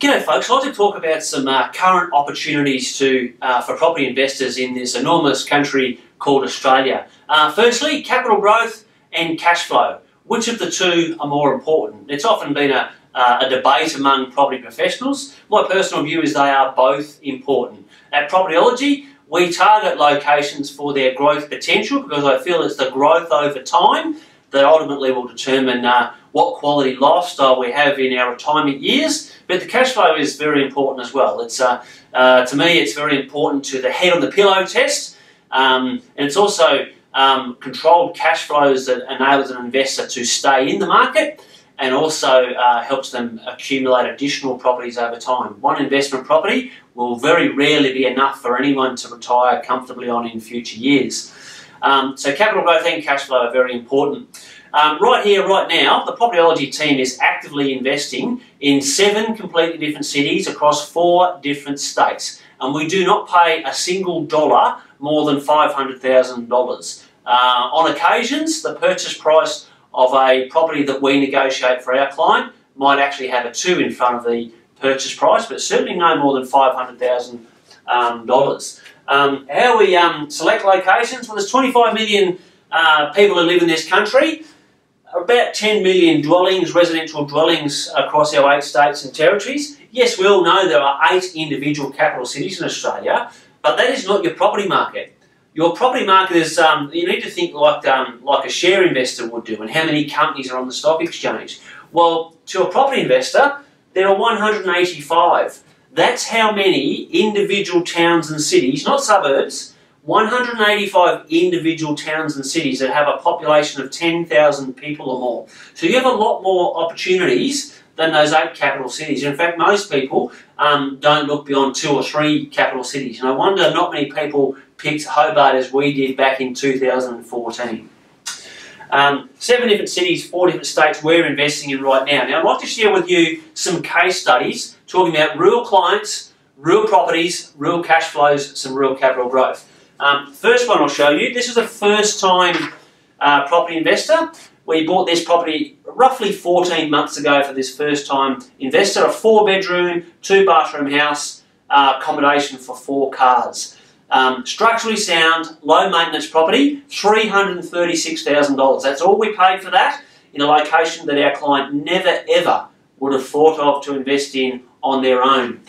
G'day folks, I'd like to talk about some uh, current opportunities to, uh, for property investors in this enormous country called Australia. Uh, firstly, capital growth and cash flow. Which of the two are more important? It's often been a, uh, a debate among property professionals. My personal view is they are both important. At Propertyology, we target locations for their growth potential because I feel it's the growth over time that ultimately will determine uh, what quality lifestyle we have in our retirement years. But the cash flow is very important as well. It's uh, uh, to me, it's very important to the head on the pillow test, um, and it's also um, controlled cash flows that enables an investor to stay in the market and also uh, helps them accumulate additional properties over time. One investment property will very rarely be enough for anyone to retire comfortably on in future years. Um, so capital growth and cash flow are very important. Um, right here, right now, the Propertyology team is actively investing in seven completely different cities across four different states. And we do not pay a single dollar more than $500,000. Uh, on occasions, the purchase price of a property that we negotiate for our client might actually have a two in front of the purchase price, but certainly no more than $500,000. Um, um, how we um, select locations? Well, there's 25 million uh, people who live in this country, about 10 million dwellings, residential dwellings across our eight states and territories. Yes, we all know there are eight individual capital cities in Australia, but that is not your property market. Your property market is, um, you need to think like, um, like a share investor would do and how many companies are on the stock exchange. Well, to a property investor, there are 185. That's how many individual towns and cities, not suburbs, 185 individual towns and cities that have a population of 10,000 people or more. So you have a lot more opportunities than those eight capital cities. In fact, most people um, don't look beyond two or three capital cities. And I wonder not many people picked Hobart as we did back in 2014. Um, seven different cities, four different states we're investing in right now. Now, I'd like to share with you some case studies talking about real clients, real properties, real cash flows, some real capital growth. Um, first one I'll show you, this is a first time uh, property investor. We bought this property roughly 14 months ago for this first time investor, a four bedroom, two bathroom house, uh, accommodation for four cars. Um, structurally sound, low maintenance property, $336,000. That's all we paid for that in a location that our client never ever would have thought of to invest in on their own.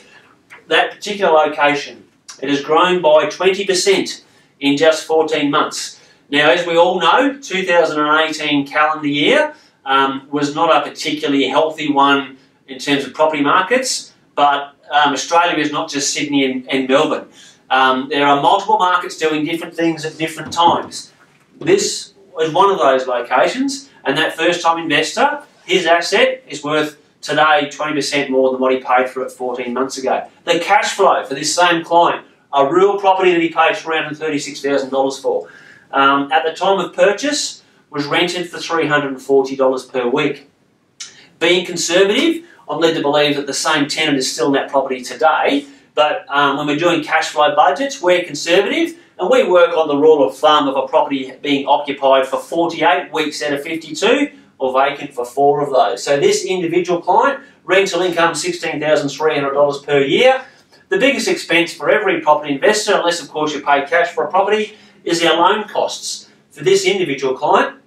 That particular location, it has grown by 20% in just 14 months. Now, as we all know, 2018 calendar year um, was not a particularly healthy one in terms of property markets, but um, Australia is not just Sydney and, and Melbourne. Um, there are multiple markets doing different things at different times. This is one of those locations, and that first time investor, his asset is worth today 20% more than what he paid for it 14 months ago. The cash flow for this same client, a real property that he paid $336,000 for, um, at the time of purchase was rented for $340 per week. Being conservative, I'm led to believe that the same tenant is still in that property today, but um, when we're doing cash flow budgets, we're conservative and we work on the rule of thumb of a property being occupied for 48 weeks out of 52 or vacant for four of those. So this individual client, rental income $16,300 per year. The biggest expense for every property investor, unless of course you pay cash for a property, is our loan costs. For this individual client,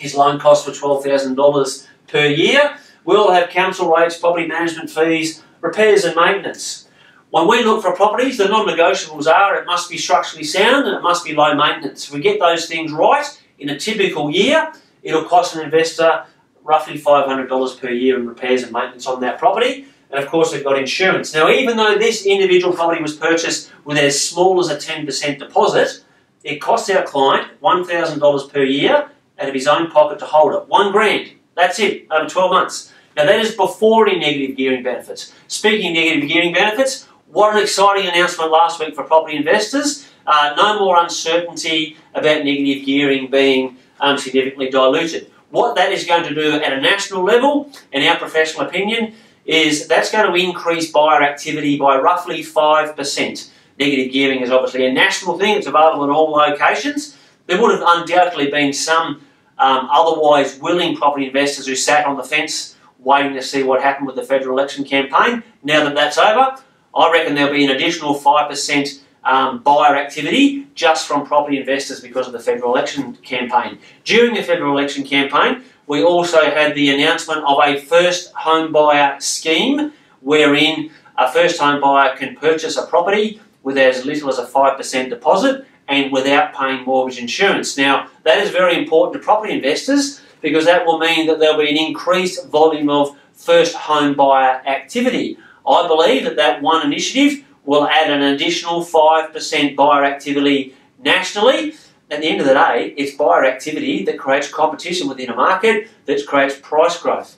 his loan costs were $12,000 per year. We'll have council rates, property management fees, repairs and maintenance. When we look for properties, the non-negotiables are it must be structurally sound and it must be low maintenance. If we get those things right in a typical year, it'll cost an investor roughly $500 per year in repairs and maintenance on that property. And of course, they've got insurance. Now, even though this individual property was purchased with as small as a 10% deposit, it costs our client $1,000 per year out of his own pocket to hold it. One grand. That's it, over 12 months. Now, that is before any negative gearing benefits. Speaking negative gearing benefits, what an exciting announcement last week for property investors. Uh, no more uncertainty about negative gearing being um, significantly diluted. What that is going to do at a national level, in our professional opinion, is that's going to increase buyer activity by roughly 5%. Negative gearing is obviously a national thing, it's available in all locations. There would have undoubtedly been some um, otherwise willing property investors who sat on the fence waiting to see what happened with the federal election campaign. Now that that's over, I reckon there'll be an additional 5% um, buyer activity just from property investors because of the federal election campaign. During the federal election campaign, we also had the announcement of a first home buyer scheme wherein a first home buyer can purchase a property with as little as a 5% deposit and without paying mortgage insurance. Now, that is very important to property investors because that will mean that there'll be an increased volume of first home buyer activity. I believe that that one initiative will add an additional 5% buyer activity nationally. At the end of the day, it's buyer activity that creates competition within a market that creates price growth.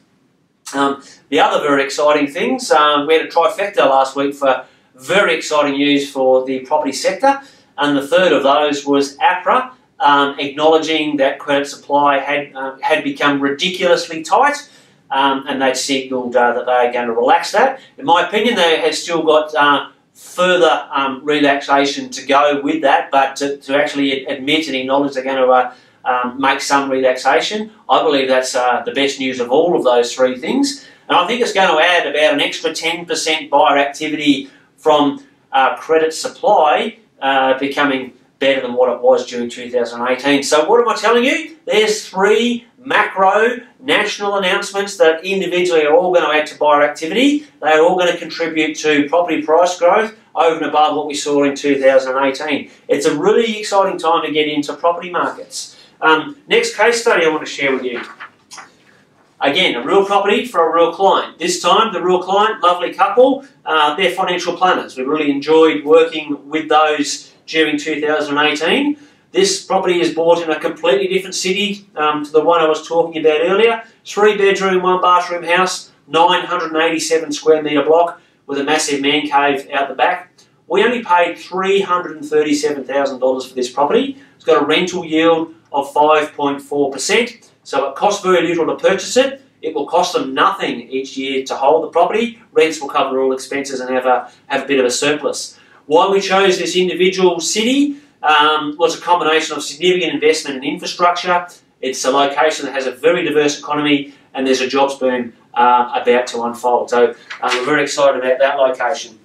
Um, the other very exciting things, um, we had a trifecta last week for very exciting news for the property sector, and the third of those was APRA um, acknowledging that credit supply had, uh, had become ridiculously tight. Um, and they'd signalled uh, that they are going to relax that. In my opinion, they have still got uh, further um, relaxation to go with that, but to, to, actually admit and acknowledge they're going to uh, um, make some relaxation, I believe that's uh, the best news of all of those three things. And I think it's going to add about an extra 10% buyer activity from uh, credit supply uh, becoming better than what it was during 2018. So what am I telling you? There's three macro national announcements that individually are all going to add to buyer activity. They are all going to contribute to property price growth over and above what we saw in 2018. It's a really exciting time to get into property markets. Um, next case study I want to share with you. Again, a real property for a real client. This time, the real client, lovely couple, uh, they're financial planners. We really enjoyed working with those during 2018. This property is bought in a completely different city um, to the one I was talking about earlier. Three bedroom, one bathroom house, 987 square metre block with a massive man cave out the back. We only paid $337,000 for this property. It's got a rental yield of 5.4%, so it costs very little to purchase it. It will cost them nothing each year to hold the property. Rents will cover all expenses and have a, have a bit of a surplus. Why we chose this individual city um, was a combination of significant investment in infrastructure. It's a location that has a very diverse economy and there's a jobs boom uh, about to unfold. So um, we're very excited about that location.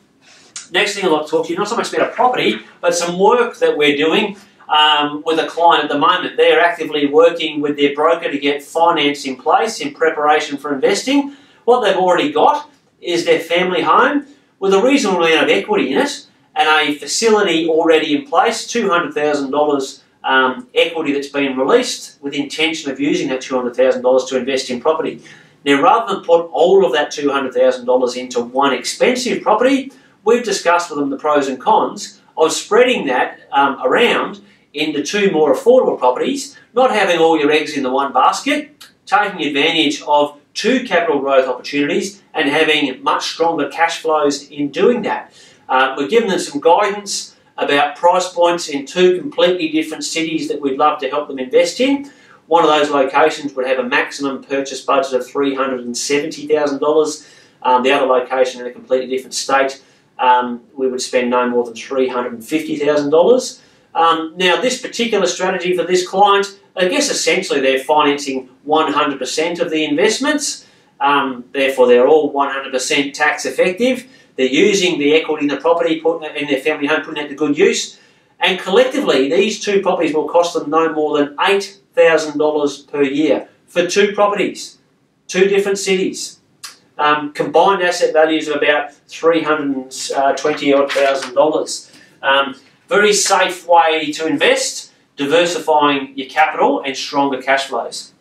Next thing I'd like to talk to you, not so much about a property, but some work that we're doing um, with a client at the moment. They're actively working with their broker to get finance in place in preparation for investing. What they've already got is their family home with a reasonable amount of equity in it and a facility already in place, $200,000 um, equity that's been released with intention of using that $200,000 to invest in property. Now, rather than put all of that $200,000 into one expensive property, we've discussed with them the pros and cons of spreading that um, around into two more affordable properties, not having all your eggs in the one basket, taking advantage of two capital growth opportunities and having much stronger cash flows in doing that. Uh, we've given them some guidance about price points in two completely different cities that we'd love to help them invest in. One of those locations would have a maximum purchase budget of $370,000. Um, the other location in a completely different state, um, we would spend no more than $350,000. Um, now, this particular strategy for this client, I guess essentially they're financing 100% of the investments. Um, therefore, they're all 100% tax effective. They're using the equity in the property put in their family home, putting it to good use. And collectively, these two properties will cost them no more than $8,000 per year for two properties, two different cities. Um, combined asset values of about $320,000. Um, very safe way to invest, diversifying your capital and stronger cash flows.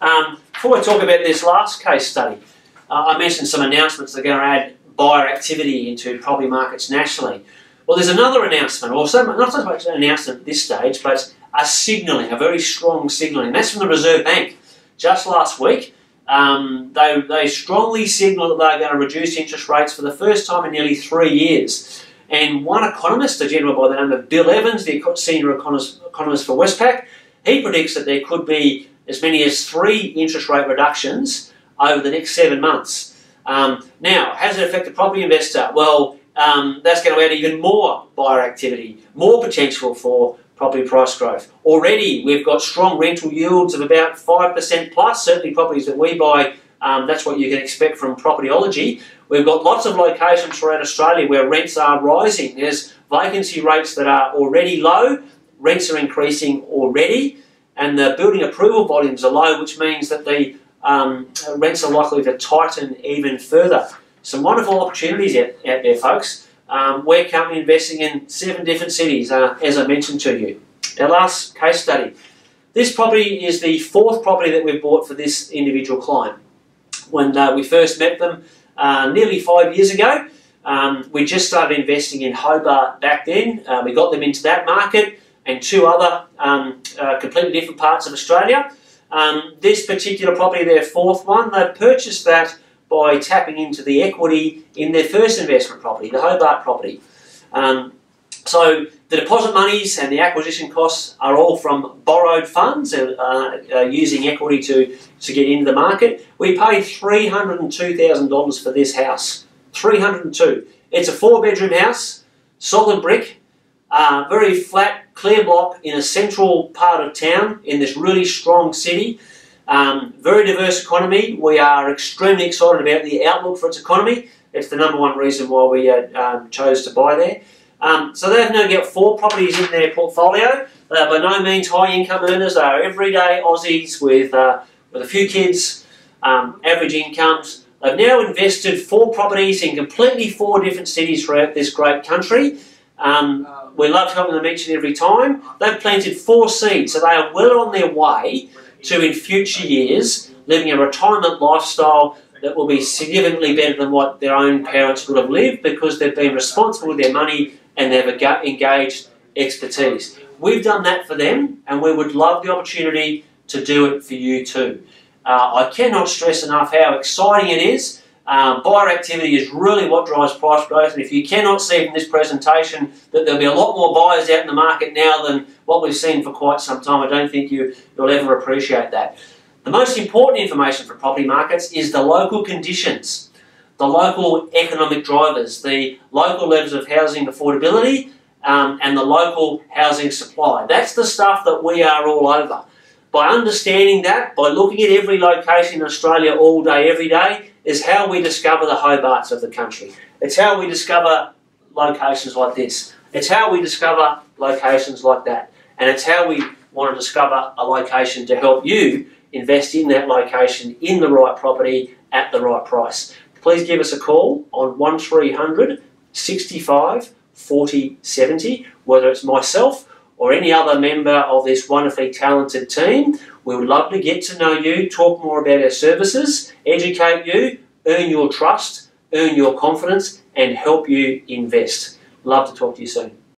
Um, before I talk about this last case study, uh, I mentioned some announcements that are going to add buyer activity into property markets nationally. Well, there's another announcement, or so, not so much an announcement at this stage, but a signalling, a very strong signalling. That's from the Reserve Bank. Just last week, um, they, they strongly signalled that they're going to reduce interest rates for the first time in nearly three years. And one economist, a gentleman by the name of Bill Evans, the senior economist for Westpac, he predicts that there could be as many as three interest rate reductions over the next seven months. Um, now, how does it affect the property investor? Well, um, that's going to add even more buyer activity, more potential for property price growth. Already, we've got strong rental yields of about 5% plus. Certainly, properties that we buy Um, that's what you can expect from Propertyology. We've got lots of locations throughout Australia where rents are rising. There's vacancy rates that are already low, rents are increasing already, and the building approval volumes are low, which means that the um, rents are likely to tighten even further. Some wonderful opportunities out, out there, folks. Um, we're currently investing in seven different cities, uh, as I mentioned to you. Our last case study. This property is the fourth property that we've bought for this individual client. When uh, we first met them uh, nearly five years ago, um, we just started investing in Hobart back then. Uh, we got them into that market and two other um, uh, completely different parts of Australia. Um, this particular property, their fourth one, they purchased that by tapping into the equity in their first investment property, the Hobart property. Um, so the deposit monies and the acquisition costs are all from borrowed funds, uh, uh, using equity to, to get into the market. We paid $302,000 for this house. 302. It's a four bedroom house, solid brick, uh, very flat, clear block in a central part of town in this really strong city. Um, very diverse economy. We are extremely excited about the outlook for its economy. It's the number one reason why we uh, um, chose to buy there. Um, so they've now got four properties in their portfolio. They are by no means high income earners. They are everyday Aussies with, uh, with a few kids, um, average incomes. They've now invested four properties in completely four different cities throughout this great country. Um, we love helping them each and every time. They've planted four seeds, so they are well on their way to, in future years, living a retirement lifestyle that will be significantly better than what their own parents would have lived because they've been responsible with their money and they've engaged expertise. We've done that for them, and we would love the opportunity to do it for you too. Uh, I cannot stress enough how exciting it is. Um, buyer activity is really what drives price growth, and if you cannot see from this presentation that there'll be a lot more buyers out in the market now than what we've seen for quite some time, I don't think you, you'll ever appreciate that. The most important information for property markets is the local conditions, the local economic drivers, the local levels of housing affordability, um, and the local housing supply. That's the stuff that we are all over. By understanding that, by looking at every location in Australia all day, every day, is how we discover the Hobarts of the country. It's how we discover locations like this. It's how we discover locations like that. And it's how we want to discover a location to help you invest in that location in the right property at the right price. Please give us a call on 1300 65 40 70, whether it's myself or any other member of this wonderfully talented team. We would love to get to know you, talk more about our services, educate you, earn your trust, earn your confidence, and help you invest. Love to talk to you soon.